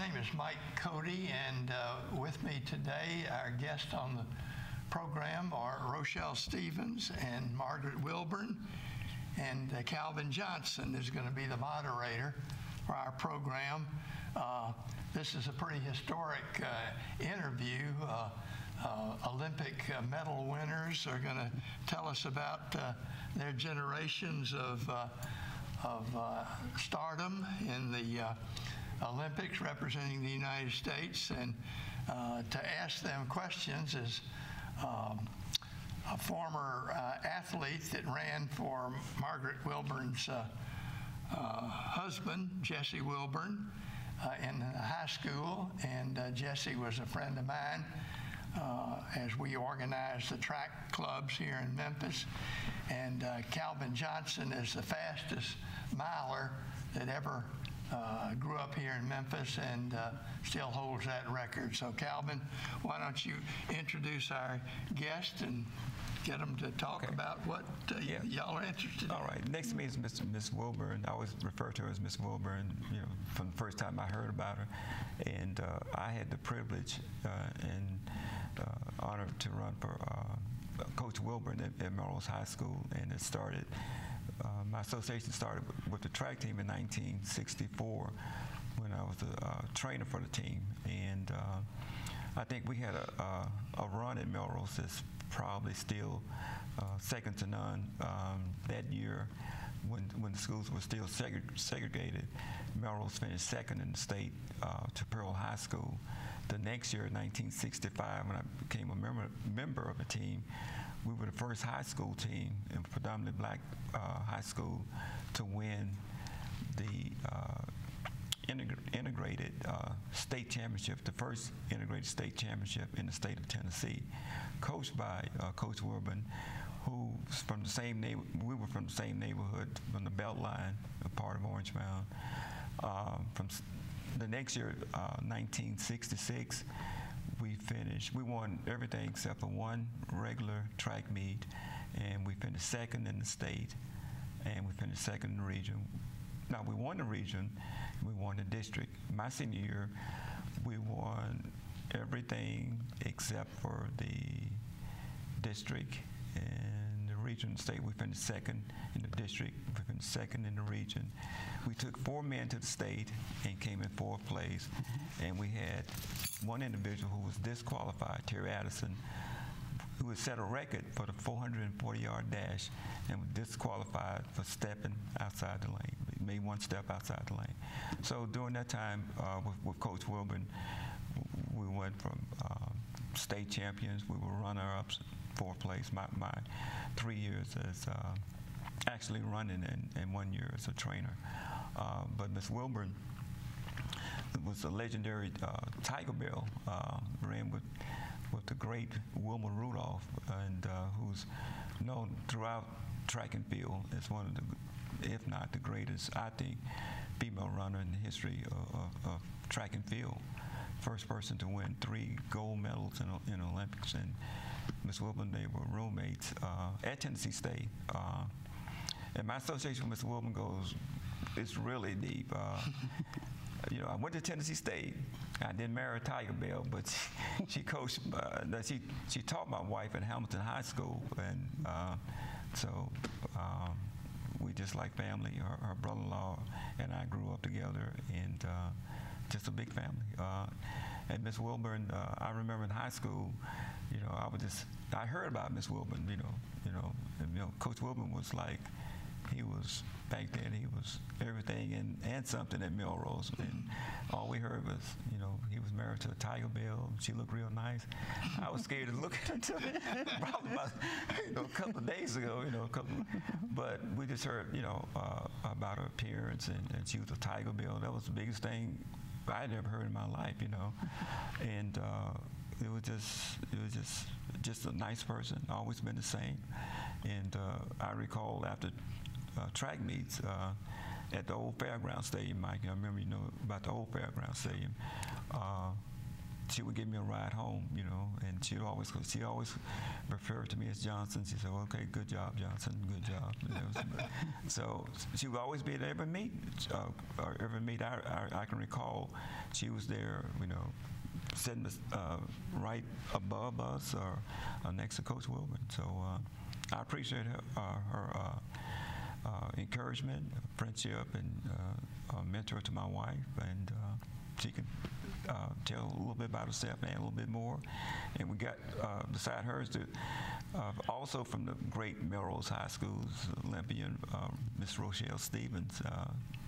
name is Mike Cody, and uh, with me today, our guests on the program are Rochelle Stevens and Margaret Wilburn, and uh, Calvin Johnson is going to be the moderator for our program. Uh, this is a pretty historic uh, interview. Uh, uh, Olympic uh, medal winners are going to tell us about uh, their generations of, uh, of stardom in the Olympics representing the United States. And uh, to ask them questions is um, a former uh, athlete that ran for Margaret Wilburn's uh, uh, husband, Jesse Wilburn, uh, in high school. And Jesse was a friend of mine uh, as we organized the track clubs here in Memphis. And uh, Calvin Johnson is the fastest miler that ever uh, grew up here in Memphis and uh, still holds that record. So, Calvin, why don't you introduce our guest and get them to talk Okay. about what uh, y- Yeah. y'all are interested in? All right. Next to me is Miss Miss Wilburn. I always refer to her as Miss Wilburn. You know, from the first time I heard about her, and uh, I had the privilege uh, and uh, honor to run for uh, Coach Wilburn at, at Melrose High School, and it started. Uh, my association started with, with the track team in 1964 when I was a uh, trainer for the team, and uh, I think we had a, a, a run at Melrose that's probably still uh, second to none. Um, that year, when when the schools were still segre- segregated, Melrose finished second in the state uh, to Pearl High School. The next year, 1965, when I became a member member of the team, we were the first high school team, a predominantly black uh, high school, to win the uh, integ- integrated uh, state championship, the first integrated state championship in the state of Tennessee, coached by uh, Coach Wilburn, who's from the same. We were from the same neighborhood, from the Beltline, a part of Orange Mound. Um, from the next year, uh, 1966, we finished. We won everything except for one regular track meet, and we finished second in the state, and we finished second in the region. Now we won the region, we won the district. My senior year, we won everything except for the district and region state. We finished second in the district. We finished second in the region. We took four men to the state and came in fourth place. And we had one individual who was disqualified, Terry Addison, who had set a record for the 440-yard dash and was disqualified for stepping outside the lane. He made one step outside the lane. So during that time uh, with, with Coach Wilburn, we went from uh, state champions. We were runner-ups, fourth place. My, my three years as uh, actually running and, and one year as a trainer. Uh, but Miss Wilburn was a legendary uh, Tiger Belle. Uh, ran with with the great Wilma Rudolph, and uh, who's known throughout track and field as one of the, if not the greatest, I think, female runner in the history of, of, of track and field. First person to win three gold medals in, in Olympics, and Miss Wilburn, they were roommates uh, at Tennessee State. Uh, and my association with Mr. Wilburn goes, it's really deep. Uh, you know, I went to Tennessee State. I didn't marry Tiger Belle, but she, she coached. Uh, she she taught my wife at Hamilton High School, and uh, so um, we just like family. Her, her brother-in-law and I grew up together, and uh, just a big family. Uh, and Miss Wilburn, uh, I remember in high school, you know, I would just I heard about Miss Wilburn. You know, you know, and, you know, Coach Wilburn was like he was back then he was everything and, and something at Melrose. And all we heard was you know he was married to a Tiger Belle. She looked real nice. I was scared to look at her probably about you know a couple of days ago you know a couple but we just heard you know uh, about her appearance and, and she was a Tiger Belle. That was the biggest thing I had ever heard in my life you know. And uh, it was just it was just just a nice person always been the same and uh, I recall after uh, track meets uh, at the old fairground stadium, Mike. I remember you know about the old fairground stadium. Uh, she would give me a ride home, you know, and she always she always referred to me as Johnson. She said, "Okay, good job, Johnson, good job." So she would always be at every meet, uh, or every meet I, I, I can recall. She was there, you know, sitting uh, right above us or uh, next to Coach Wilburn. So uh, I appreciate her, uh, her uh, encouragement, friendship, and a mentor to my wife. And she can uh, tell a little bit about herself and a little bit more. And we got uh, beside hers to, uh, also from the great Melrose High School's Olympian, Miss Rochelle Stevens,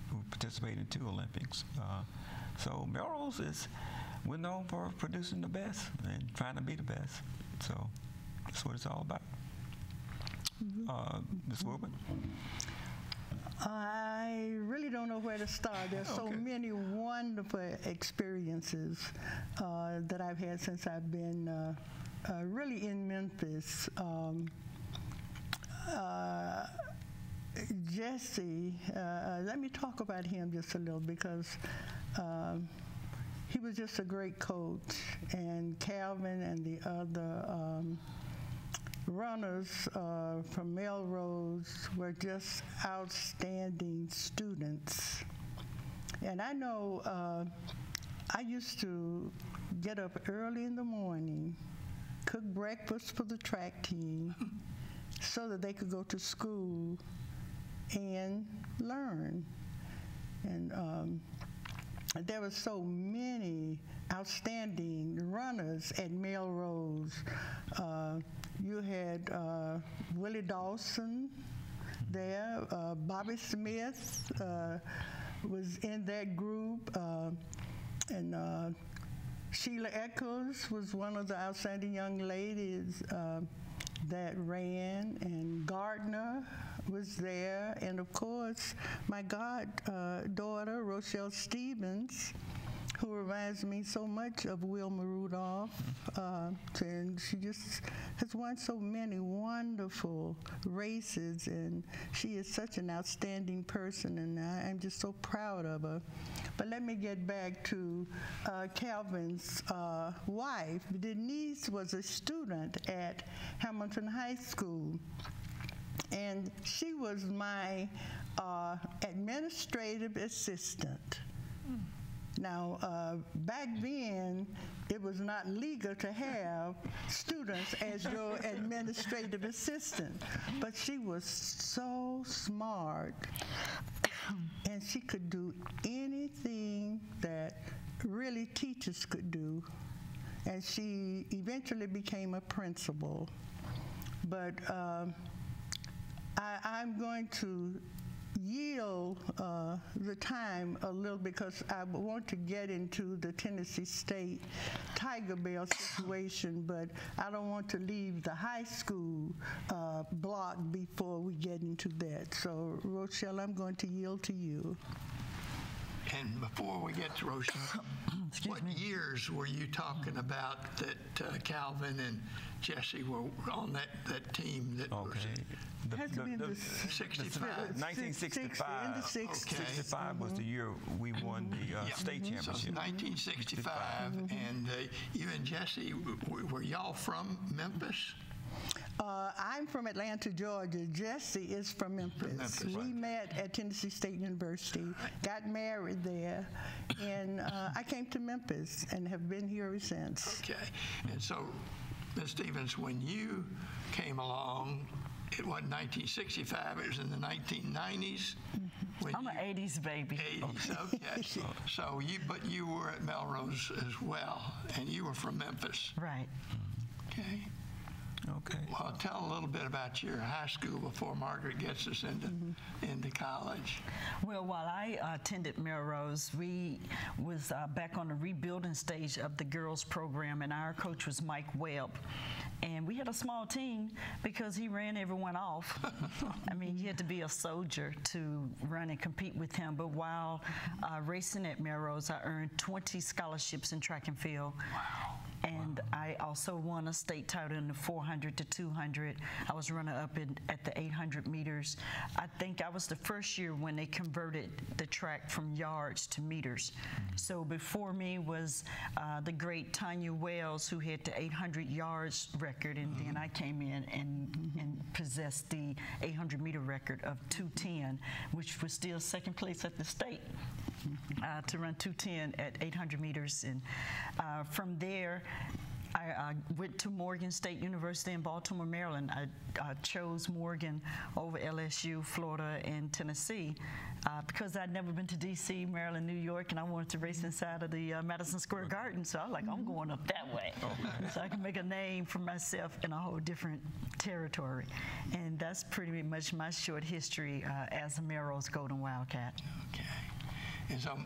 who participated in two Olympics. So Melrose is we're known for producing the best and trying to be the best. So that's what it's all about. Uh, Ms. Wilburn? I really don't know where to start. There's so many wonderful experiences uh, that I've had since I've been uh, uh, really in Memphis. Um, uh, Jesse, uh, let me talk about him just a little because um, he was just a great coach, and Calvin and the other. Um, runners uh, from Melrose were just outstanding students. And I know uh, I used to get up early in the morning, cook breakfast for the track team so that they could go to school and learn. And um, there were so many outstanding runners at Melrose. Uh, you had uh, Willie Dawson there, uh, Bobby Smith uh, was in that group, uh, and uh, Sheila Echols was one of the outstanding young ladies that ran, and Gardner was there, and of course, my goddaughter, Rochelle Stevens, who reminds me so much of Wilma Rudolph. Uh, and she just has won so many wonderful races, and she is such an outstanding person, and I, I'm just so proud of her. But let me get back to uh, Calvin's uh, wife. Denise was a student at Hamilton High School and she was my uh, administrative assistant. Now, uh, back then, it was not legal to have students as your administrative assistant, but she was so smart, and she could do anything that really teachers could do, and she eventually became a principal. But um, I, I'm going to yield uh, the time a little because I want to get into the Tennessee State Tiger Belle situation, but I don't want to leave the high school uh, block before we get into that. So, Rochelle, I'm going to yield to you. And before we get to Rochelle, what years were you talking about that uh, Calvin and Jesse were on that, that team that was Okay. The- Has to the- be in the- the the- 65. 1965. In the 60s. 65 was the year we won the uh, Yeah. state So championship. 1965, and uh, you and Jesse, w- w- were y'all from Memphis? Uh, I'm from Atlanta, Georgia. Jesse is from Memphis. Memphis, we right. met at Tennessee State University, got married there, and uh, I came to Memphis and have been here ever since. Okay. And so, Ms. Stevens, when you came along, it wasn't 1965, it was in the 1990s? I'm you- an 80s baby. 80s, okay. So you, but you were at Melrose as well, and you were from Memphis, Right. okay? Okay. Well, tell a little bit about your high school before Margaret gets us into, into college. Well, while I attended Melrose, we was uh, back on the rebuilding stage of the girls program, and our coach was Mike Webb. And we had a small team because he ran everyone off. I mean, you had to be a soldier to run and compete with him. But while uh, racing at Melrose, I earned 20 scholarships in track and field. Wow. And I also won a state title in the 400 100 to 200. I was runner up in, at the 800 meters. I think I was the first year when they converted the track from yards to meters. So before me was uh, the great Tanya Wells, who hit the 800 yards record, and then I came in and, and possessed the 800 meter record of 210, which was still second place at the state uh, to run 210 at 800 meters. And uh, from there, I, I went to Morgan State University in Baltimore, Maryland. I, I chose Morgan over LSU, Florida, and Tennessee uh, because I'd never been to D.C., Maryland, New York, and I wanted to race inside of the uh, Madison Square Garden. So I was like, I'm going up that way, so I can make a name for myself in a whole different territory. And that's pretty much my short history uh, as a Melrose Golden Wildcat. Okay. And so,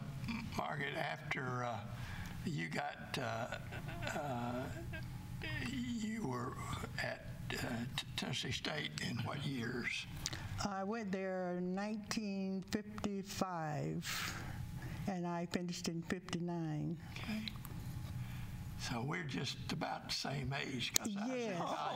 Margaret, after uh, you got, uh, uh, you were at uh, Tennessee State in what years? I went there in 1955, and I finished in 59. Okay. So we're just about the same age. 'cause I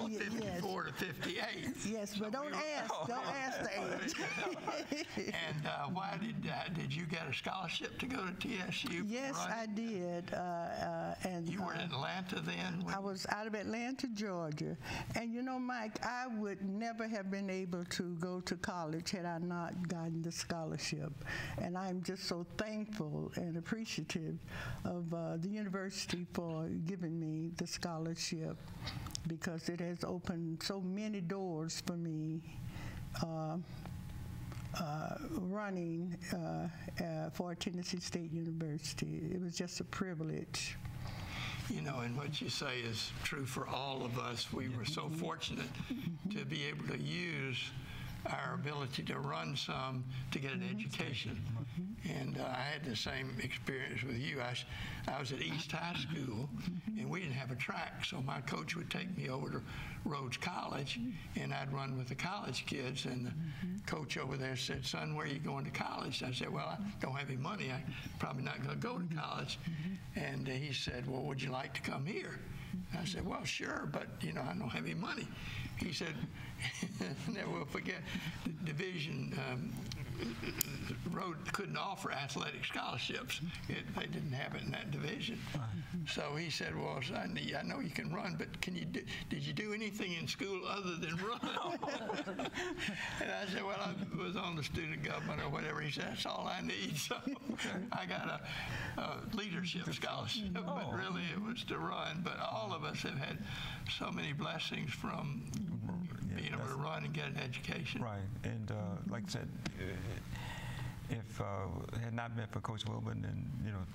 was in Yes, yes. 54 to 58. Yes, but don't we were- ask, don't ask the age. And uh, why did uh, did you get a scholarship to go to TSU? Yes, I did, uh, uh, and You were uh, in Atlanta then? I was out of Atlanta, Georgia. And you know, Mike, I would never have been able to go to college had I not gotten the scholarship. And I'm just so thankful and appreciative of uh, the university for giving me the scholarship because it has opened so many doors for me. Uh, uh, running uh, uh, for Tennessee State University. It was just a privilege. You know, and what you say is true for all of us. We were so fortunate to be able to use our ability to run some to get an education. And uh, I had the same experience with you. I, I was at East High School, and we didn't have a track, so my coach would take me over to Rhodes College, and I'd run with the college kids. And the coach over there said, "Son, where are you going to college?" I said, "Well, I don't have any money. I'm probably not going to go to college." And he said, "Well, would you like to come here?" I said, "Well, sure, but you know, I don't have any money." He said, "Never will forget, the division um, Rhodes couldn't offer athletic scholarships. It, they didn't have it in that division. So he said, "Well, son, I know you can run, but can you? Do, did you do anything in school other than run?" and I said, "Well, I was on the student government or whatever." He said, "That's all I need." So I got a, a leadership scholarship, oh. but really it was to run. But all of us have had so many blessings from Being able to run and get an education. Right, and uh, like I said, uh, if uh, it had not been for Coach Wilburn and you know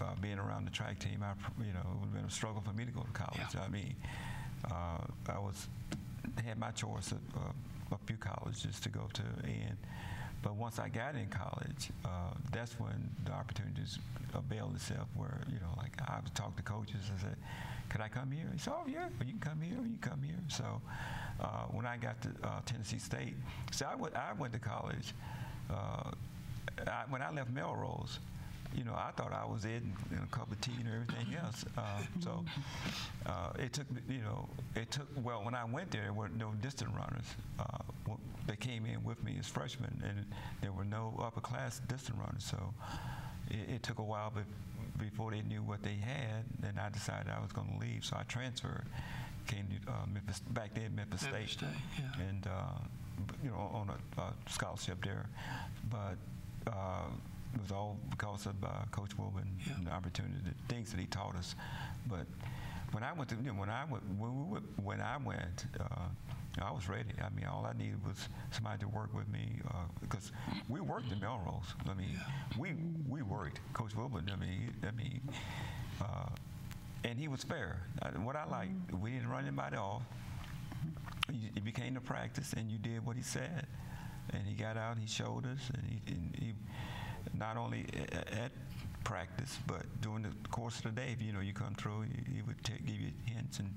uh, being around the track team, I you know it would have been a struggle for me to go to college. Yeah. I mean, uh, I was had my choice of uh, a few colleges to go to, and but once I got in college, uh, that's when the opportunities availed itself. Where you know, like I would talk to coaches and said, "Could I come here?" He said, "Oh yeah, well, you can come here. You can come here." So uh, when I got to uh, Tennessee State, so I went, I went to college. Uh, I, when I left Melrose, you know, I thought I was it and a cup of tea and everything else. Uh, so uh, it took, you know, it took. Well, when I went there, there were no distant runners. Uh, they came in with me as freshmen, and there were no upper class distant runners. So it, it took a while be- before they knew what they had. And I decided I was going to leave, so I transferred. Came to uh, Memphis back then, Memphis, Memphis State, State, yeah. and uh, you know, on a uh, scholarship there. But uh, it was all because of uh, Coach Wilburn Yeah. and the opportunity, the things that he taught us. But when I went to, you know, when I went, when, we went, when I went, uh, I was ready. I mean, all I needed was somebody to work with me because we worked in Melrose. I mean, we we worked. Coach Wilburn. I mean, I mean, uh, and he was fair. Uh, what I like, we didn't run anybody off. You, you became to practice and you did what he said. And he got out, he showed us, and he, and he not only a- at practice, but during the course of the day, if you know you come through, he, he would take, give you hints and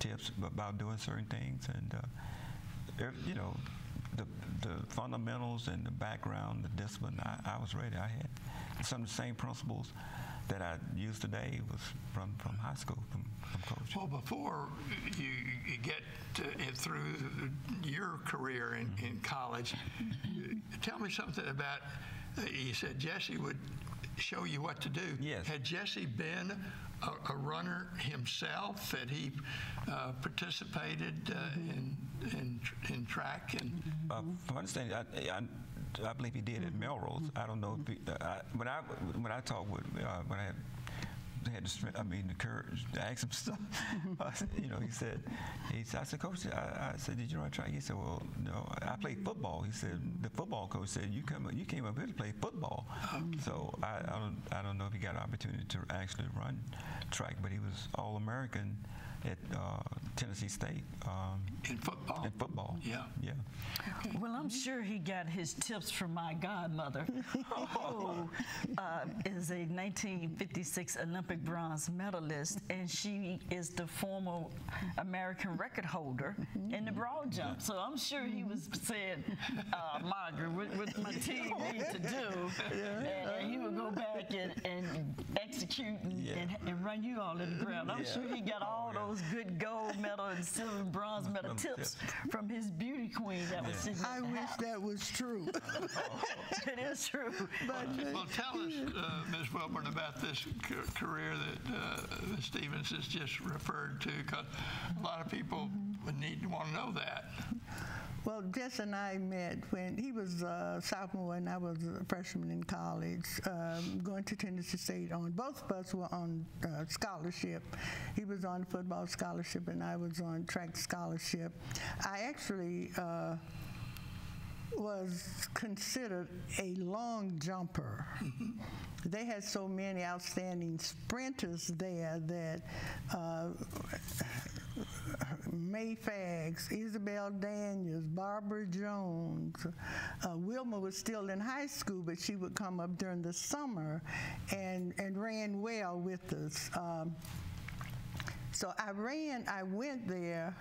tips about doing certain things. And uh, you know, the the fundamentals and the background, the discipline, I, I was ready. I had some of the same principles that I use today was from, from high school, from, from Coach. Well, before you, you get to, it through your career in, in college, tell me something about. Uh, you said Jesse would show you what to do. Yes. Had Jesse been a, a runner himself? Had he uh, participated uh, in, in in track and? Uh, from understanding, I, I, I believe he did at Melrose. I don't know if he, I, when I when I talked with uh, when I had, had the strength, I mean the courage to ask him stuff. You know, he said, he said, I said, Coach, I, I said, did you run track? He said, Well, no, I played football. He said, the football coach said, you come, you came up here to play football. So I, I don't, I don't know if he got an opportunity to actually run track, but he was All American at uh, Tennessee State. Um, In football. in football. Yeah. Yeah. Well, I'm sure he got his tips from my godmother, who uh, is a 1956 Olympic bronze medalist, and she is the former American record holder in the broad jump. So I'm sure he was saying, uh, Margaret, what, what my team need to do, and, and he would go back and, and execute and, Yeah. and, and run you all in the ground. I'm sure he got all those good gold medal and silver and bronze medal tips from his beauty queen that was sitting I wish house. that was true. It is true. Well, tell us, uh, Ms. Wilburn, about this c- career that uh, Stevens has just referred to, because a lot of people would need to want to know that. Well, Jess and I met when he was a sophomore and I was a freshman in college, um, going to Tennessee State on. Both of us were on uh, scholarship. He was on football scholarship and I was on track scholarship. I actually uh, was considered a long jumper. They had so many outstanding sprinters there that uh, Mae Faggs, Isabel Daniels, Barbara Jones. Uh, Wilma was still in high school, but she would come up during the summer and, and ran well with us. Um, so I ran, I went there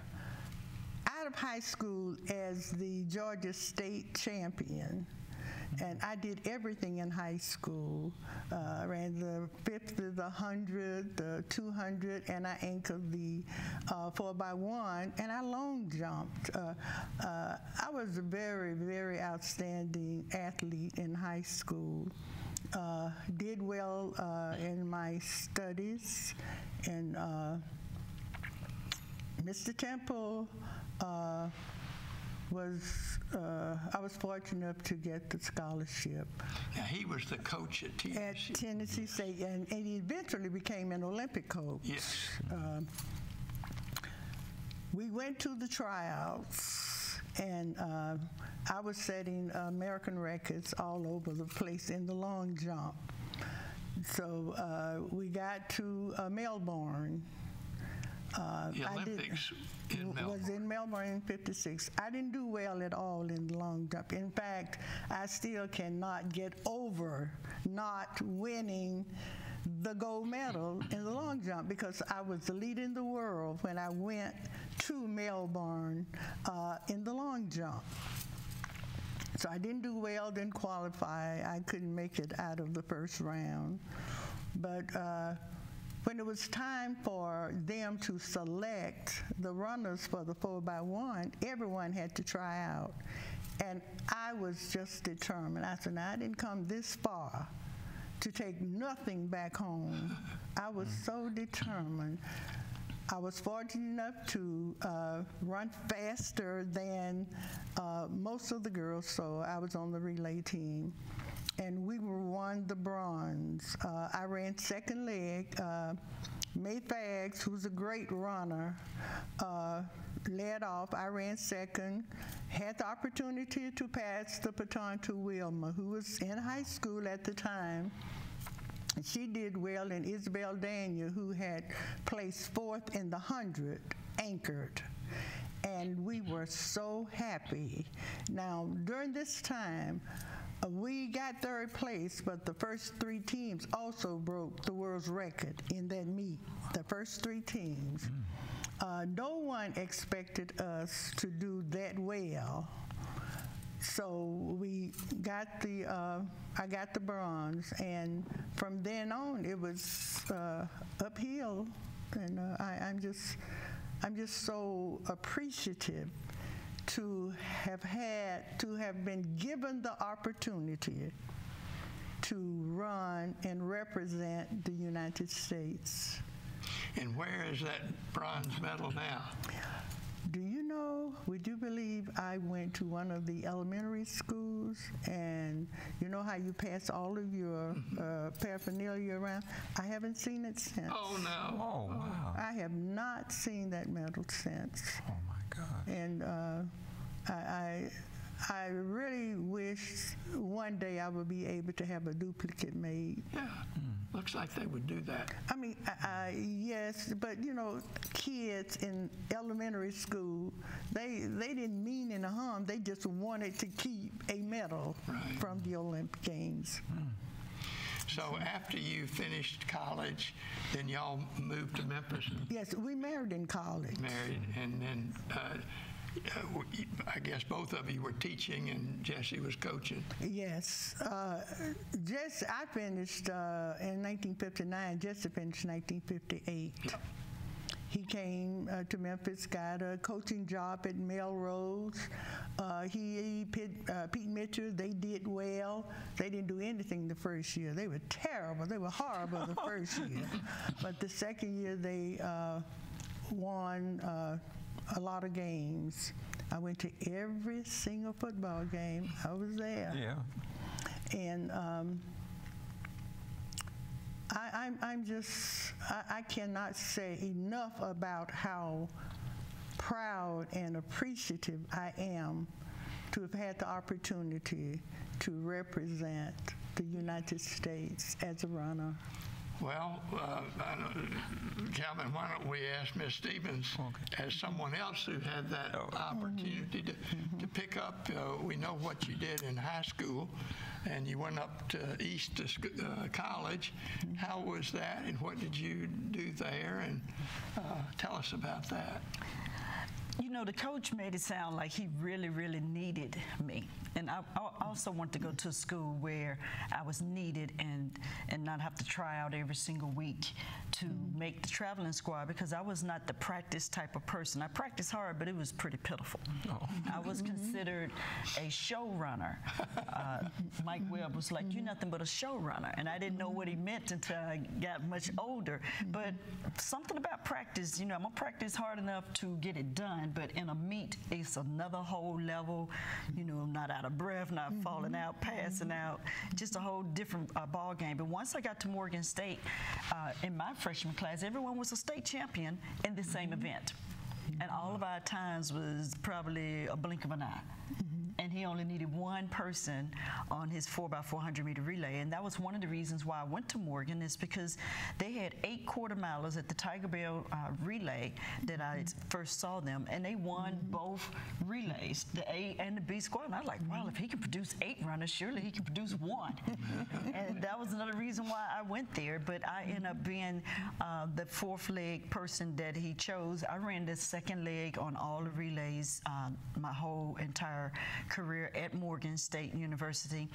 out of high school as the Georgia State champion. And I did everything in high school. Uh, I ran the 50, the 100, the 200, and I anchored the uh, 4 by one and I long jumped. Uh, uh, I was a very, very outstanding athlete in high school. Uh, did well uh, in my studies and Mr. Temple was, uh, I was fortunate enough to get the scholarship Now, he was the coach at Tennessee. at. Tennessee State, and, and he eventually became an Olympic coach. Yes. Um, we went to the tryouts, and uh, I was setting American records all over the place in the long jump. So uh, we got to uh, Melbourne. Uh, The I did- Olympics in was in Melbourne in 56. I didn't do well at all in the long jump. In fact, I still cannot get over not winning the gold medal in the long jump because I was the lead in the world when I went to Melbourne uh, in the long jump. So I didn't do well, didn't qualify. I couldn't make it out of the first round. But uh, when it was time for them to select the runners for the 4 by one everyone had to try out. And I was just determined. I said, I didn't come this far to take nothing back home. I was so determined. I was fortunate enough to uh, run faster than uh, most of the girls, so I was on the relay team. And we were won the bronze. Uh, I ran second leg. Uh, Mae Faggs, who's a great runner, uh, led off. I ran second. Had the opportunity to pass the baton to Wilma, who was in high school at the time. She did well, and Isabel Daniel, who had placed fourth in the 100, anchored. And we were so happy. Now, during this time, we got third place, but the first three teams also broke the world's record in that meet. The first three teams. Uh, no one expected us to do that well. so we got the, uh, I got the bronze, and from then on, it was uh, uphill, and uh, I, I'm just, I'm just so appreciative to have had, to have been given the opportunity to run and represent the United States. And where is that bronze medal now? Do you know, would you believe I went to one of the elementary schools and you know how you pass all of your uh, paraphernalia around? I haven't seen it since. Oh, no. Oh, wow. I have not seen that medal since. Oh, my God. And uh, I, I, I really wish one day I would be able to have a duplicate made. Yeah, looks like they would do that. I mean, I, I, yes, but you know, kids in elementary school, they they didn't mean any harm. They just wanted to keep a medal Right. from the Olympic Games. So after you finished college, then y'all moved to Memphis Yes, we married in college. married, and then uh, uh, I guess both of you were teaching and Jesse was coaching. Yes, uh, Jesse, I finished uh, in 1959. Jesse finished 1958. He came uh, to Memphis, got a coaching job at Melrose. Uh, he, Pete, uh, Pete Mitchell, they did well. They didn't do anything the first year. They were terrible. They were horrible the first year. But the second year, they uh, won uh, a lot of games. I went to every single football game. I was there. Yeah. And um, I, I'm, I'm just, I, I cannot say enough about how proud and appreciative I am to have had the opportunity to represent the United States as a runner. Well, uh, Calvin, why don't we ask Ms. Stevens, as someone else who had that Oh. opportunity to, to pick up, uh, we know what you did in high school, and you went up to East to uh, college. How was that, and what did you do there? And uh, tell us about that. You know, the coach made it sound like he really, really needed me. And I, I also wanted to go to a school where I was needed and, and not have to try out every single week to mm-hmm. make the traveling squad because I was not the practice type of person. I practiced hard, but it was pretty pitiful. Oh. I was mm-hmm. considered a showrunner. Uh, Mike mm-hmm. Webb was like, You're nothing but a showrunner. And I didn't know what he meant until I got much older. But something about practice, you know, I'm going to practice hard enough to get it done, but in a meet, it's another whole level. You know, I'm not out of breath, not falling out, passing out, just a whole different uh, ball game. But once I got to Morgan State, uh, in my freshman class, everyone was a state champion in the same event. And all of our times was probably a blink of an eye. And he only needed one person on his 4x400 meter relay. And that was one of the reasons why I went to Morgan, is because they had eight quarter milers at the Tiger Belle uh, relay that I first saw them. And they won both relays, the A and the B squad. And I was like, well, if he can produce eight runners, surely he can produce one. and that was another reason why I went there. But I ended up being uh, the fourth leg person that he chose. I ran the second leg on all the relays uh, my whole entire career at Morgan State University.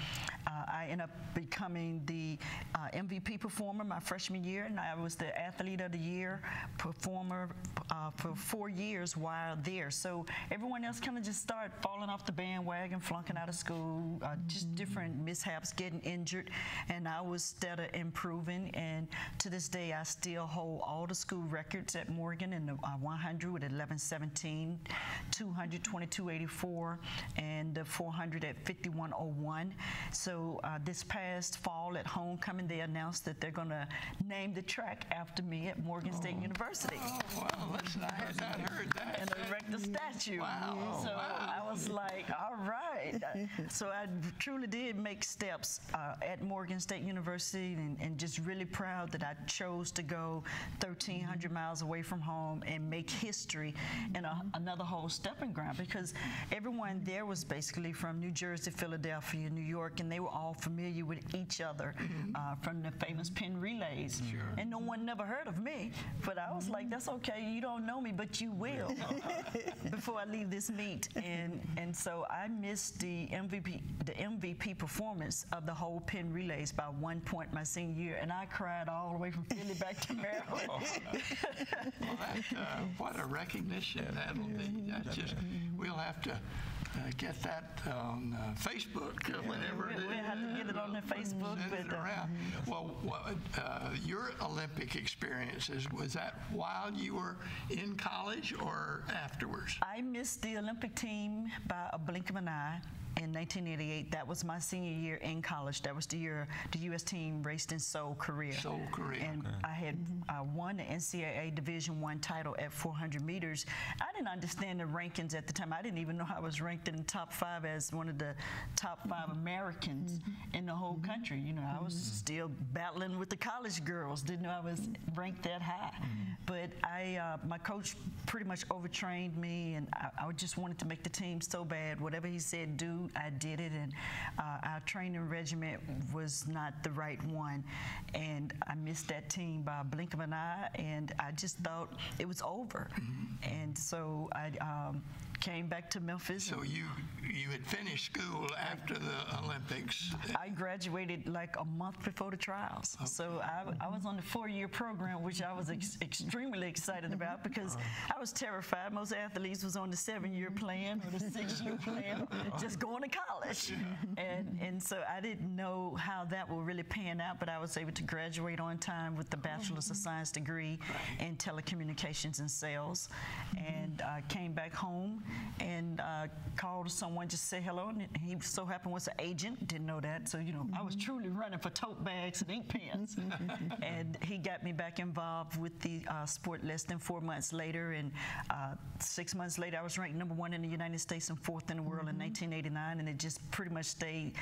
Uh, I ended up becoming the uh, MVP performer my freshman year, and I was the athlete of the year performer uh, for four years while there. So everyone else kind of just started falling off the bandwagon, flunking out of school, uh, just different mishaps, getting injured, and I was steady improving. And to this day, I still hold all the school records at Morgan in the uh, 100 with 1117, 200, 2284, and the 400 at 5101. So uh, this past fall at homecoming, they announced that they're going to name the track after me at Morgan State University Oh, wow, listen, I had not heard that. and erect a statue. Wow. So Wow. I was like, all right. so I truly did make steps uh, at Morgan State University and, and just really proud that I chose to go 1,300 miles away from home and make history in a, another whole stepping ground because everyone there was basically from New Jersey, Philadelphia, New York, and they were all familiar with each other uh, from the famous Penn relays. And no one never heard of me, but I was like, that's okay, you don't know me, but you will before I leave this meet. And and so I missed the MVP the MVP performance of the whole Penn relays by one point my senior year, and I cried all the way from Philly back to Maryland. Well, that, uh, what a recognition that'll be. That's just, we'll have to uh, get that on uh, Facebook uh, whenever it We- we have to get it on the Facebook, Send it but, uh, around. Well, what, uh, your Olympic experiences, was that while you were in college or afterwards? I missed the Olympic team by a blink of an eye. In 1988, that was my senior year in college. That was the year the U.S. team raced in Seoul, Korea. Seoul, Korea. And I had uh, won the NCAA Division One title at 400 meters. I didn't understand the rankings at the time. I didn't even know I was ranked in the top five as one of the top five Americans in the whole country. You know, I was still battling with the college girls. Didn't know I was ranked that high. But I, uh, my coach pretty much overtrained me, and I, I just wanted to make the team so bad. Whatever he said, do, I did it. And uh, our training regiment was not the right one, and I missed that team by a blink of an eye. And I just thought it was over. And so I um, came back to Memphis. So you you had finished school after the Olympics. I graduated like a month before the trials. So I, I was on the four year program, which I was ex- extremely excited about because I was terrified. Most athletes was on the seven year plan or the six year plan, just going to college. And, and so I didn't know how that would really pan out, but I was able to graduate on time with the Bachelor's of Science degree in telecommunications and sales. And uh, came back home and uh, called someone just to say hello. And he so happened was an agent. Didn't know that. So, you know, I was truly running for tote bags and ink pens. and he got me back involved with the uh, sport less than four months later. And uh, six months later, I was ranked number one in the United States and fourth in the world in 1989. And it just pretty much stayed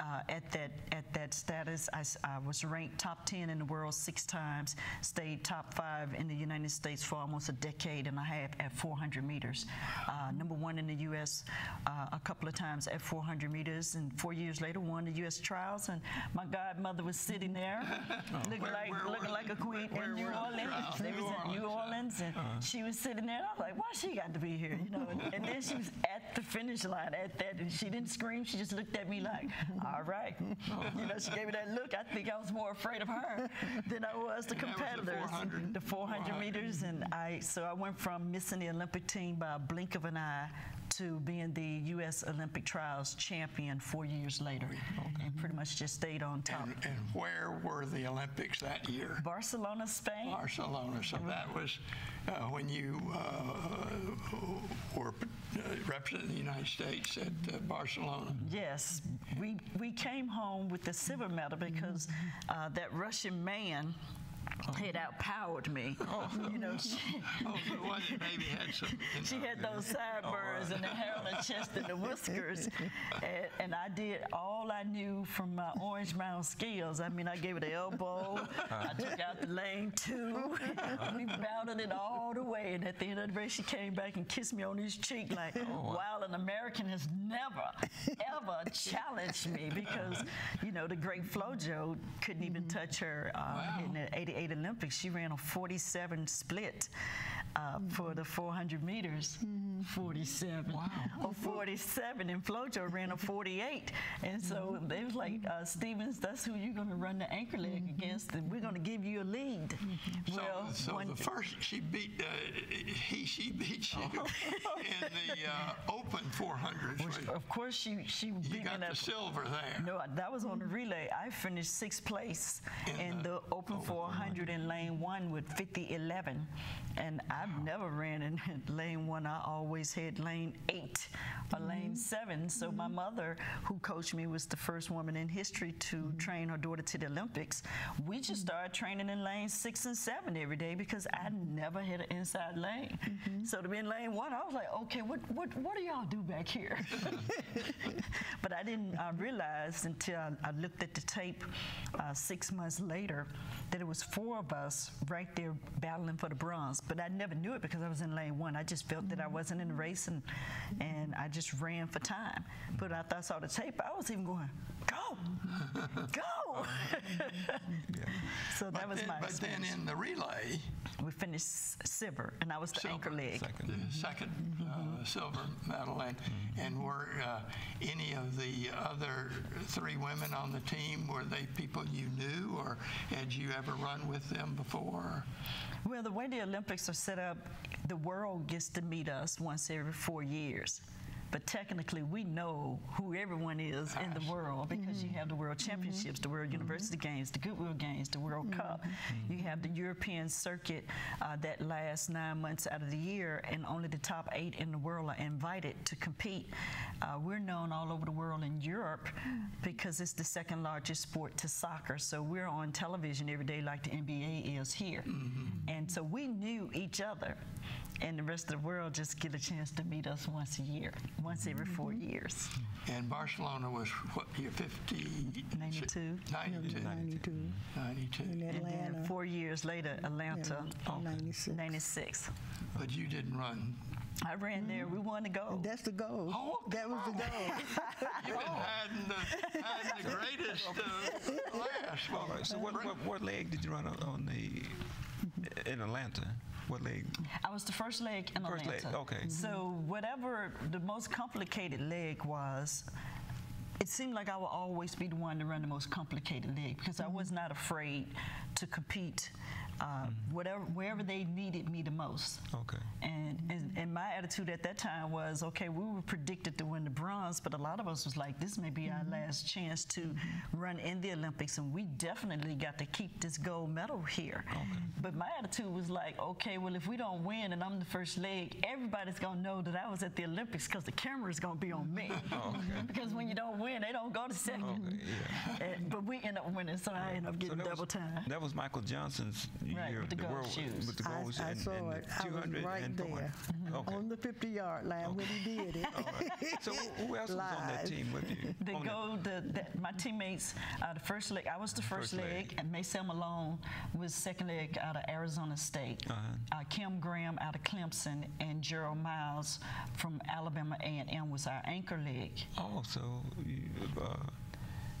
uh, at that at that status. I was ranked top 10 in the world six times, stayed top five in the United States for almost a decade and a half at 400 meters. Uh, number one in the U.S. Uh, a couple of times at 400 meters, and four years later won the U.S. trials. And my godmother was sitting there, looking Where- like where looking like a queen Where in New were the Orleans. They was in New Orleans, Orleans, and she was sitting there. And I was like, why she got to be here? You know. And, and then she was at the finish line at that, and she didn't scream. She just looked at me like, all right. You know, she gave me that look. I think I was more afraid of her than I was the And that was the competitors. 400? The 400 meters, and I. So I went from missing the Olympic team by a blink of an eye to being the U.S. Olympic trials champion four years later, and pretty much just stayed on top. And, and where were the Olympics that year? Barcelona, Spain. Barcelona. So that was uh, when you uh, were uh, representing the United States at uh, Barcelona. Yes, we we came home with the silver medal because uh, that Russian man Oh. had outpowered me. Oh. You know, she, Oh, so it wasn't maybe had some. she had those oh, sideburns and the hair on her chest and the whiskers, and, and I did all I knew from my Orange Mound skills. I mean, I gave it the elbow, I uh-huh. took out the lane two, uh-huh. we battled it all the way, and at the end of the race, she came back and kissed me on his cheek like, "Wow, an American has never, ever challenged me because, you know, the great FloJo couldn't even mm-hmm. touch her uh, in the 88 Olympics. She ran a 47 split uh, for the 400 meters. 47. Wow. Or 47, and FloJo ran a 48. And so they was like, uh, Stevens, that's who you're going to run the anchor leg against, and we're going to give you a lead. So, Well, so when- the first she beat uh, he she beat you in the uh, open 400. which, of course, she she beat you me got in the that silver there. No, that was on the relay. I finished sixth place In in, the the, open 400, 100 in lane one with 50-11. And I've never ran in lane one. I always had lane eight or lane mm-hmm. seven. So my mm-hmm. mother, who coached me, was the first woman in history to mm-hmm. train her daughter to the Olympics. We just started training in lane six and seven every day because I never had an inside lane. So to be in lane one, I was like, okay, what what what do y'all do back here? but I didn't uh, realize until I, I looked at the tape uh, six months later that it was four of us right there battling for the bronze. But I never knew it because I was in lane one. I just felt that I mm-hmm. wasn't in the race and, and I just ran for time. But after I saw the tape, I was even going, go, go. so that But was then, my but then experience. in the relay, we finished silver, and I was the Silver. anchor leg. Second. the second uh, silver medal, and, and were uh, any of the other three women on the team, were they people you knew, or had you ever run with them before? Well, the way the Olympics are set up, the world gets to meet us once every four years. But technically, we know who everyone is in the world because you mm-hmm. have the World mm-hmm. Championships, the World mm-hmm. University Games, the Goodwill Games, the World Cup. You have the European circuit uh, that lasts nine months out of the year, and only the top eight in the world are invited to compete. Uh, we're known all over the world in Europe mm. because it's the second largest sport to soccer. So we're on television every day, like the NBA is here. And so we knew each other and the rest of the world just get a chance to meet us once a year, once every four mm-hmm. years. And Barcelona was what, year 50? 92. 92. 92. 92. In And then Atlanta. four years later, Atlanta, Yeah, 96. 96. But you didn't run. I ran there. Mm-hmm. We won the gold. That's the goal. Oh, that was the goal. You've been oh. hiding the, hiding the greatest uh, last. All right. So what, what, what leg did you run on, on the mm-hmm. in Atlanta? What leg? I was the first leg in First leg, Atlanta. okay. So whatever the most complicated leg was, it seemed like I would always be the one to run the most complicated leg because I was not afraid to compete uh, whatever wherever they needed me the most. Okay. And, and and my attitude at that time was, okay, we were predicted to win the bronze, but a lot of us was like, this may be our last chance to run in the Olympics, and we definitely got to keep this gold medal here. But my attitude was like, okay, well, if we don't win and I'm the first leg, everybody's gonna know that I was at the Olympics because the camera's gonna be on me. because when you don't win, they don't go to second. Okay, yeah. And- but we end up winning, so I end up getting that double was, time. That was Michael Johnson's Right, year with the gold shoes. with the I, gold I and, saw and it. the I was right and 400. there Okay. on the 50 yard line when he did it. All right. So who who else was on that team with you? The On the- gold, the, the, my teammates, uh, the first leg, I was the first, First leg. leg, and Maicel Malone was second leg out of Arizona State. Uh-huh. Uh, Kim Graham out of Clemson, and Jearl Miles from Alabama A&M was our anchor leg. Oh, so you uh,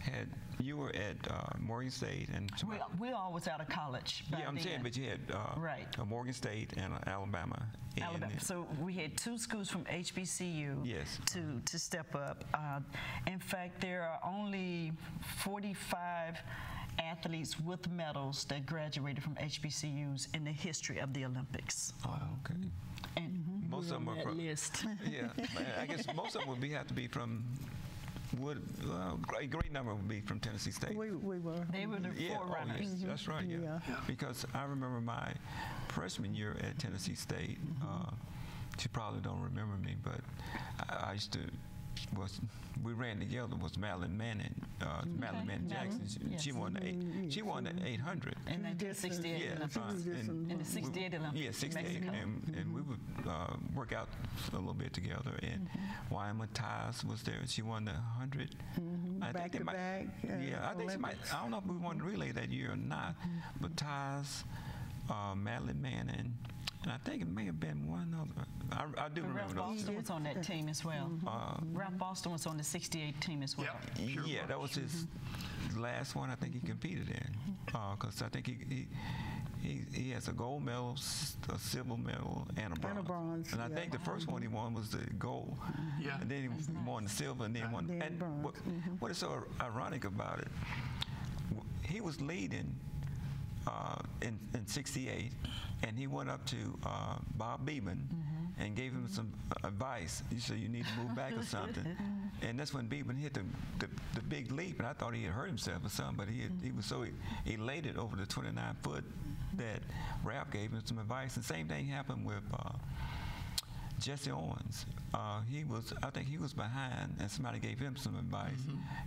had you were at uh, Morgan State and We, we all was out of college. by yeah, I'm saying, but you had uh, Right. uh, Morgan State and uh, Alabama. And Alabama. So we had two schools from HBCU Yes. to, to step up. Uh, in fact, there are only 45 athletes with medals that graduated from HBCUs in the history of the Olympics. Oh, okay. And Most we're of them are from. list. Yeah, I guess most of them would be have to be from. Would uh, a great number would be from Tennessee State. we, we were. They were the Yeah, oh, forerunners. yes, that's right. Yeah. Yeah. Yeah. because I remember my freshman year at Tennessee State. Uh, she probably don't remember me, but I, I used to. Was we ran together was Madeline Manning, uh, Madeline Manning Jackson. She, she won the eight, she won the 800. In She was just 1968 Yeah, Olympics. She was uh, and in- In the 68 Olympics. Yeah, 68, Mexico. and, and we would uh, work out a little bit together. And Mm-hmm. Wyomia Tyus was there, and she won the 100. I Back they to might- back, uh, yeah, I think she might. Olympics. Mm-hmm. I don't know if we won the relay that year or not, but Tyus, uh, Madeline Manning, and I think it may have been one other. I, I do But Ralph remember those. Boston was on that team as well. Mm-hmm. Uh, Ralph Boston was on the 68 team as well. Yep. Sure yeah, that was his mm-hmm. last one I think he competed in. Mm-hmm. Uh, because I think he, he he he has a gold medal, a silver medal, and a bronze. And a bronze, And I yeah. think the first one he won was the gold. Yeah. And then he won the silver, and then won. Then and bronze, what, what is so ironic about it? He was leading uh, in in '68, and he went up to uh, Bob Beamon and gave him some advice. He said, "You need to move back or something." and that's when Beamon hit the, the, the big leap, and I thought he had hurt himself or something, but he, had, he was so elated over the 29 foot that Ralph gave him some advice. And same thing happened with uh, Jesse Owens. Uh, he was, I think he was behind, and somebody gave him some advice,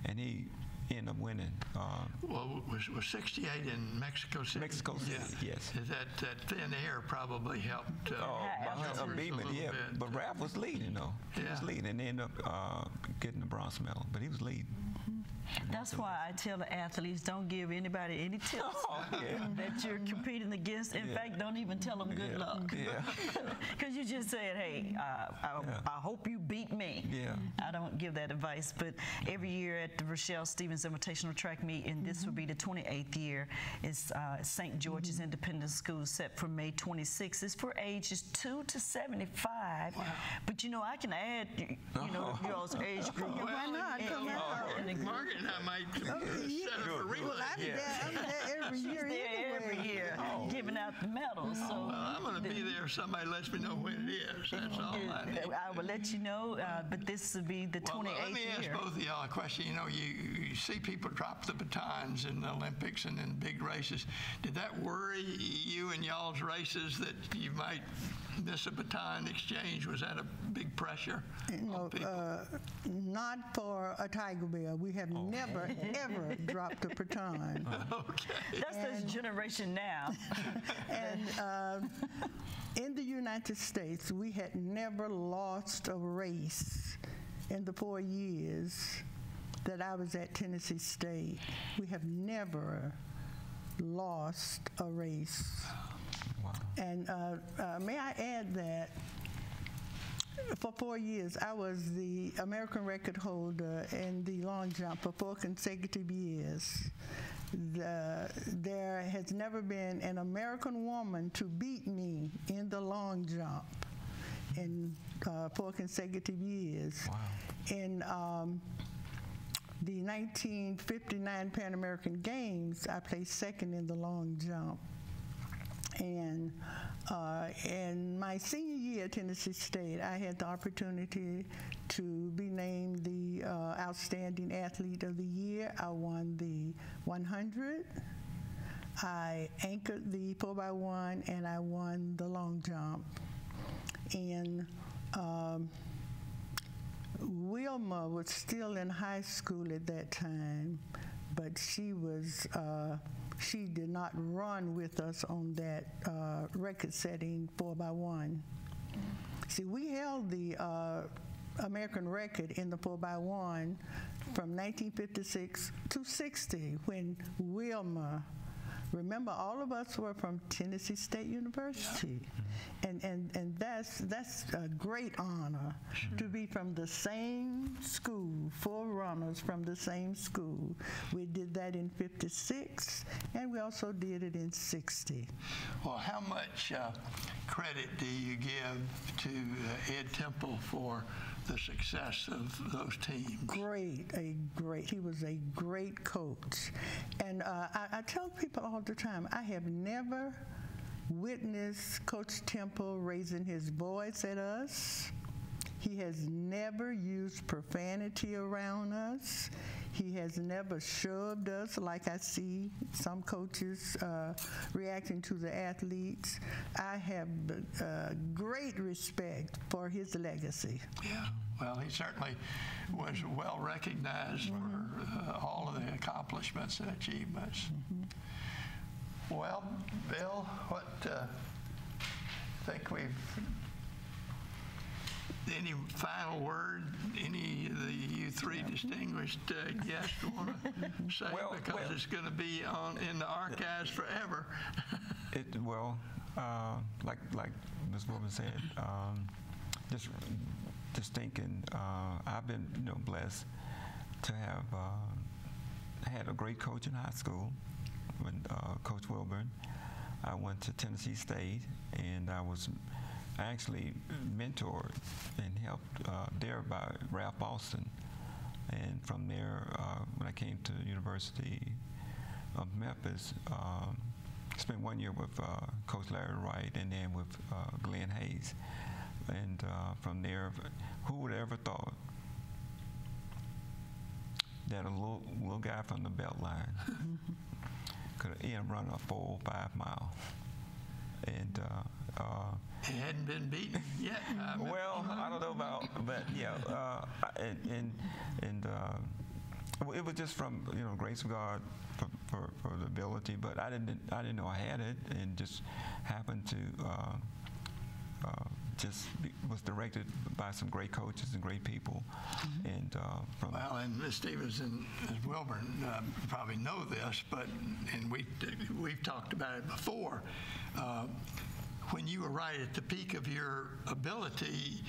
and he ended up winning. Uh, Well, was, was 68 in Mexico City? Mexico City, yes. That, that thin air probably helped. uh, Oh, Yeah, behind helped uh, a yeah. bit. But Ralph was leading, though. He was Yeah. leading, and ended up uh, getting the bronze medal. But he was leading. That's why I tell the athletes don't give anybody any tips Oh, yeah. that you're competing against. In Yeah. fact, don't even tell them good Yeah. luck. Yeah. Because you just said, hey, uh, I, Yeah. I hope you beat me. Yeah. I don't give that advice. But every year at the Rochelle Stevens Invitational Track Meet, and this will be the 28th year, is uh, St. George's Independent School set for May 26th. It's for ages 2 to 75. But you know, I can add, you, you know, y'all's age group. Why not? And- Come and- on. And- Margaret and I might set up a Well, relay. I'm there, I'm there every She's year there every anyway. year giving out the medals. So Well, I'm going to be there if somebody lets me know when it is. That's all I need. I will let you know, uh, but this will be the Well, 28th let me ask year. both of y'all a question. You know, you, you see people drop the batons in the Olympics and in big races. Did that worry you in y'all's races that you might miss a baton exchange? Was that a big pressure No, on people? uh, not for a Tiger Belle. We have never, ever dropped a baton. okay. That's this generation now. And uh, in the United States, we had never lost a race in the four years that I was at Tennessee State. We have never lost a race. Wow. And uh, uh, may I add that for four years, I was the American record holder in the long jump for four consecutive years. The, there has never been an American woman to beat me in the long jump in uh, four consecutive years. Wow. In um, the 1959 Pan American Games, I placed second in the long jump. And uh, in my senior year at Tennessee State, I had the opportunity to be named the uh, Outstanding Athlete of the Year. I won the 100. I anchored the 4x1 and I won the long jump. And um, Wilma was still in high school at that time, but she was uh, she did not run with us on that uh, record-setting four by one. See, we held the uh, American record in the four by one from 1956 to 60 when Wilma. Remember, all of us were from Tennessee State University, and, and and that's that's a great honor to be from the same school, four runners from the same school. We did that in '56, and we also did it in '60. Well, how much uh, credit do you give to uh, Ed Temple for the success of those teams? Great, a great. He was a great coach, and uh, I, I tell people all the time, I have never witnessed Coach Temple raising his voice at us. He has never used profanity around us. He has never shoved us like I see some coaches uh, reacting to the athletes. I have uh, great respect for his legacy. Yeah, well, he certainly was well recognized for uh, all of the accomplishments and achievements. Well, Bill, what uh, think we've any final word any of the you three distinguished uh, guests want to say Well, because well- it's going to be on in the archives forever. It, well, uh, like like Ms. Wilson said, um, just just thinking, uh, I've been you know blessed to have uh, had a great coach in high school, when uh, Coach Wilburn. I went to Tennessee State, and I was actually mentored and helped uh, there by Ralph Boston. And from there, uh, when I came to University of Memphis, um, spent one year with uh, Coach Larry Wright and then with uh, Glenn Hayes. And uh, from there, who would have ever thought that a little little guy from the Beltline could have run a four or five mile, and. It hadn't been beaten yet. I bet. well, I don't know about, but yeah, uh, and and, and uh, well, it was just from you know grace of God for, for, for the ability, but I didn't I didn't know I had it, and just happened to uh, uh, just be, was directed by some great coaches and great people, and uh, from Well, and Ms. Stevens and Ms. Wilburn uh, probably know this, but, and we, we've talked about it before. Uh, When you were right at the peak of your ability,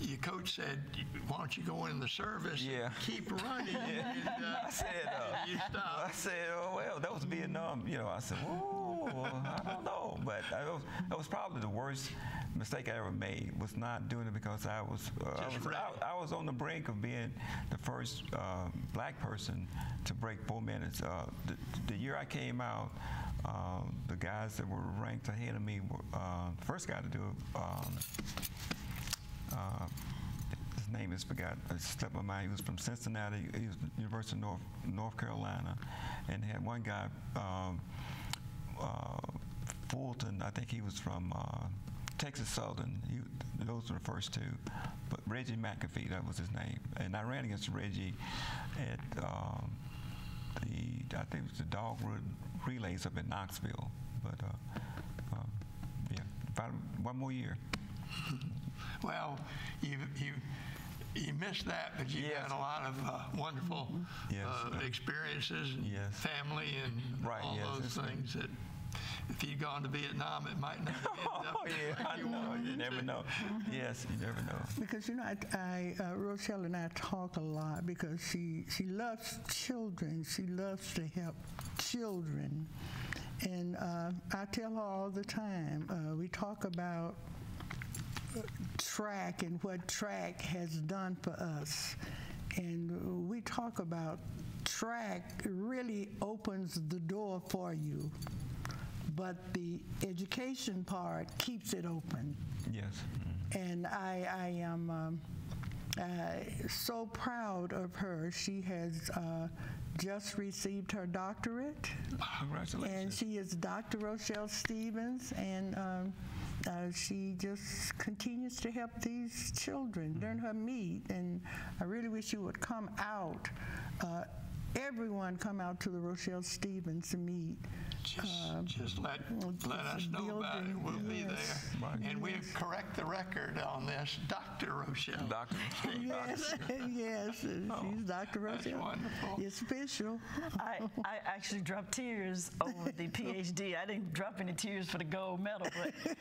your coach said, why don't you go in the service? Yeah. Keep running. and, uh, I said, uh, you I said, oh, well, that was Vietnam. You know, I said, oh, I don't know. But that was, that was probably the worst mistake I ever made, was not doing it because I was, uh, I, was. I, I was on the brink of being the first uh, black person to break four minutes. Uh, the, the year I came out, um, the guys that were ranked ahead of me were uh, first guy to do it. Um, uh, his name is forgot. It slipped my mind. He was from Cincinnati. He was University of North North Carolina, and had one guy, um, uh, Fulton. I think he was from uh, Texas Southern. He, those were the first two. But Reggie McAfee, that was his name. And I ran against Reggie at um, the I think it was the Dogwood Relays up in Knoxville. But uh, um, yeah, about one more year. Well, you, you, you missed that, but you Yes. had a lot of uh, wonderful Yes. uh, experiences, and Yes. family, and Right, all those things that if you'd gone to Vietnam, it might not have ended up Oh yeah, I you know. You it never to. know. Yes, you never know. Because you know, I, I uh, Rochelle and I talk a lot because she she loves children. She loves to help children, and uh, I tell her all the time. Uh, we talk about uh, track and what track has done for us, and we talk about track really opens the door for you, but the education part keeps it open Yes. and I, I am um, uh, so proud of her. She has uh, just received her doctorate, Congratulations. and she is Dr. Rochelle Stevens, and um, uh, she just continues to help these children learn her meet. And I really wish you would come out. Uh, everyone come out to the Rochelle Stevens meet. Just, just let, let us know about it. We'll be there. Right. And we'll correct the record on this, Dr. Rochelle. Doctor. Yes, yes, oh, she's Dr. Rochelle. wonderful. It's official. I, I actually dropped tears over the PhD. I didn't drop any tears for the gold medal, but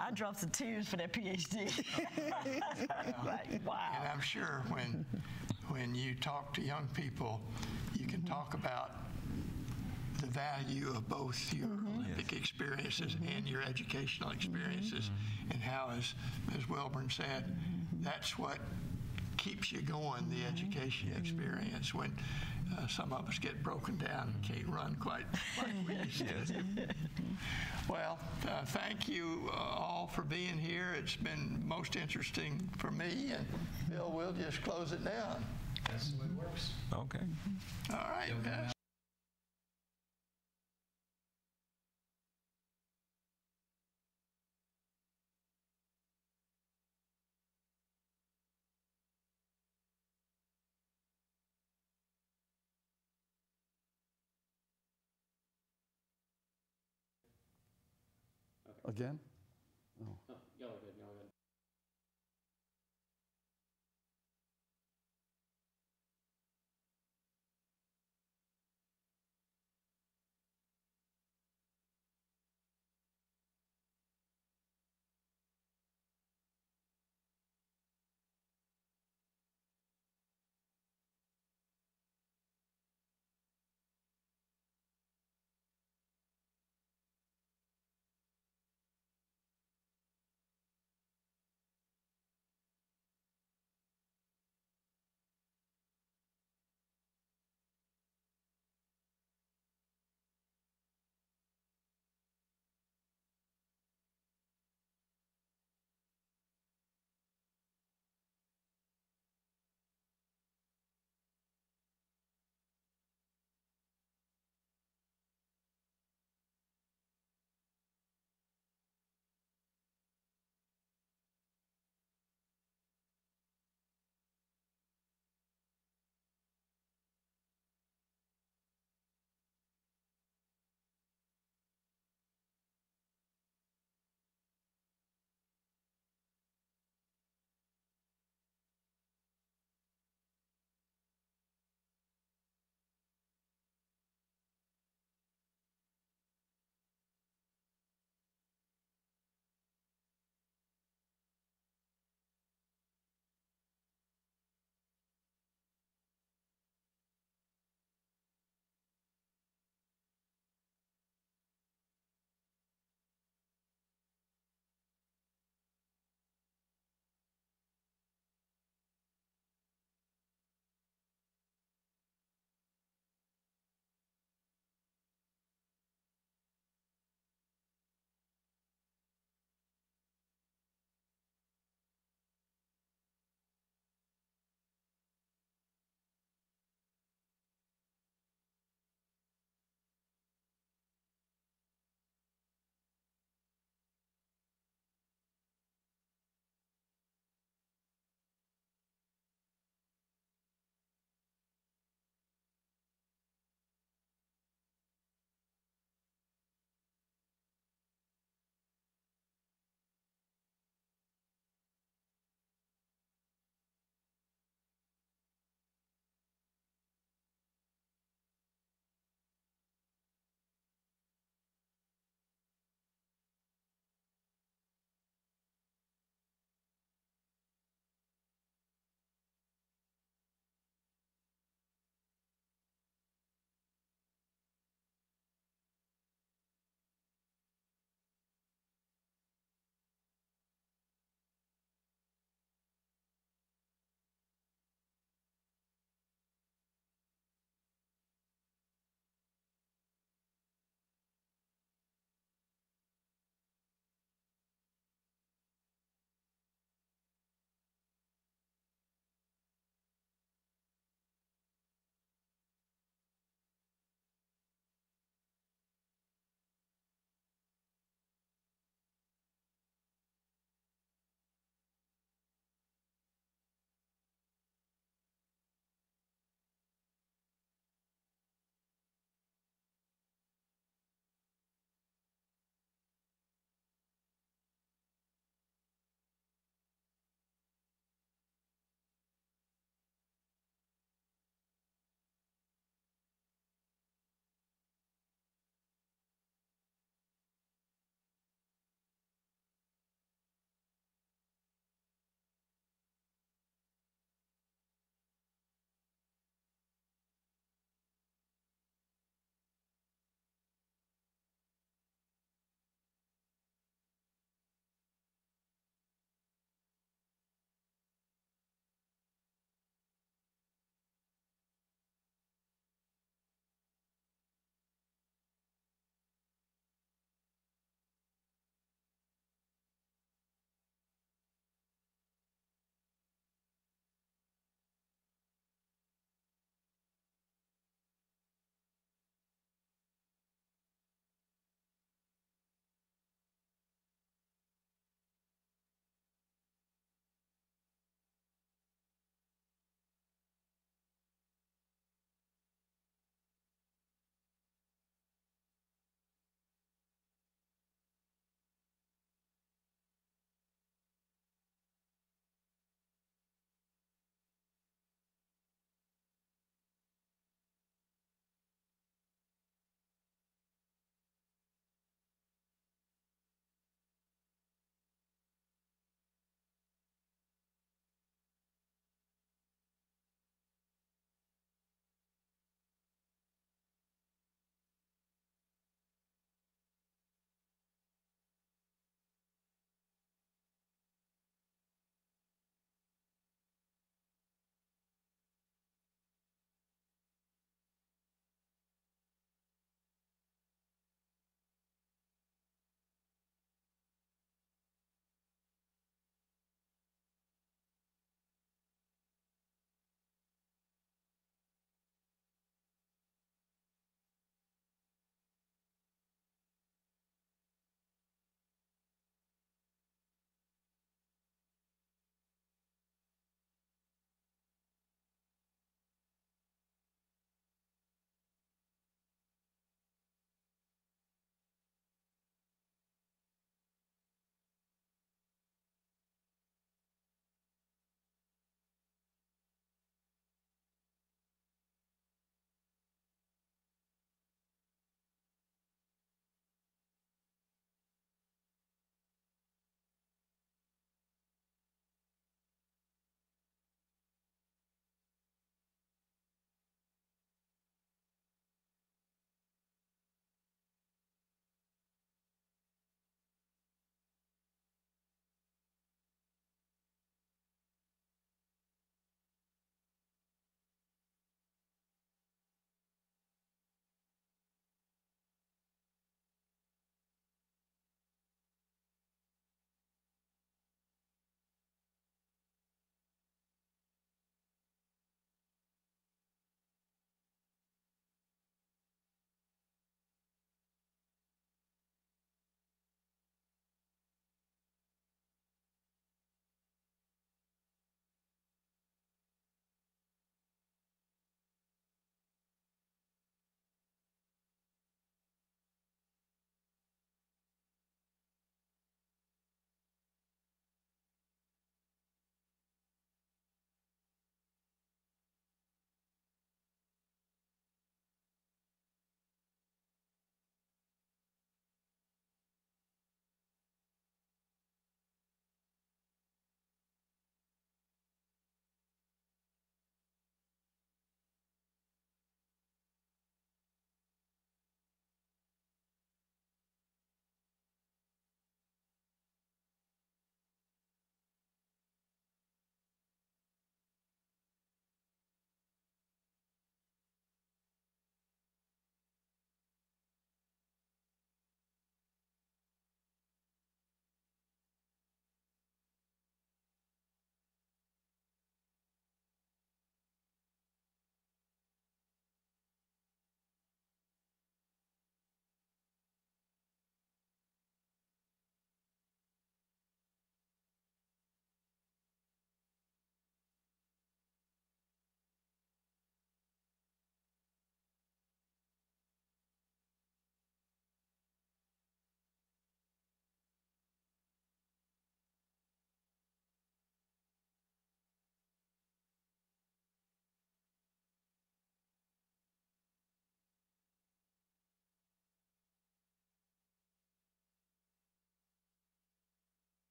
I dropped some tears for that PhD. like, And. I'm sure when, when you talk to young people, you can talk about the value of both your Olympic experiences and your educational experiences, and how, as Ms. Wilburn said, that's what keeps you going, the education experience, when uh, some of us get broken down and can't run quite like we used to. Well, uh, thank you uh, all for being here. It's been most interesting for me, and Bill, we'll just close it down. That's the way it works. Okay. All right. Again? Oh. oh, y'all are good, y'all are good.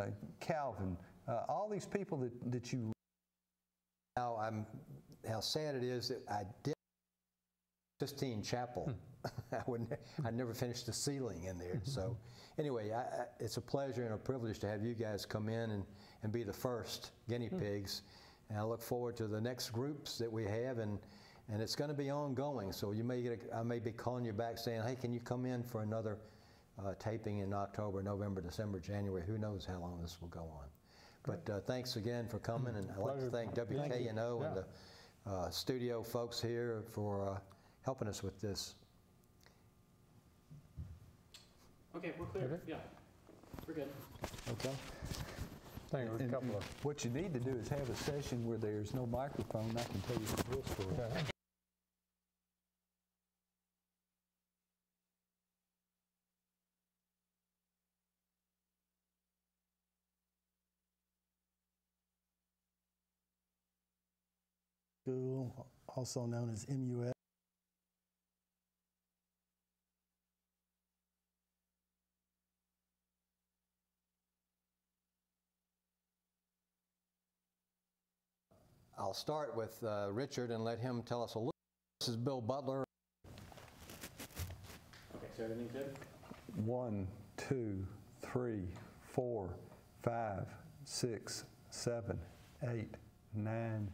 Uh, Calvin, uh, all these people that, that you How I'm, how sad it is that I did Sistine Chapel. I would, I never finished the ceiling in there. So, anyway, I, I, it's a pleasure and a privilege to have you guys come in and, and be the first guinea pigs. And I look forward to the next groups that we have, and and it's going to be ongoing. So you may get, a, I may be calling you back saying, hey, can you come in for another uh, taping in October, November, December, January? Who knows how long this will go on. But uh, thanks again for coming, and I'd like to thank WKNO and the uh, studio folks here for uh, helping us with this. Okay, we're clear, yeah, we're good. Okay? I think a couple of. What you need to do is have a session where there's no microphone. I can tell you this story. School, also known as MUS. I'll start with uh, Richard and let him tell us a little. This is Bill Butler. Okay, so everything good? One, two, three, four, five, six, seven, eight, nine,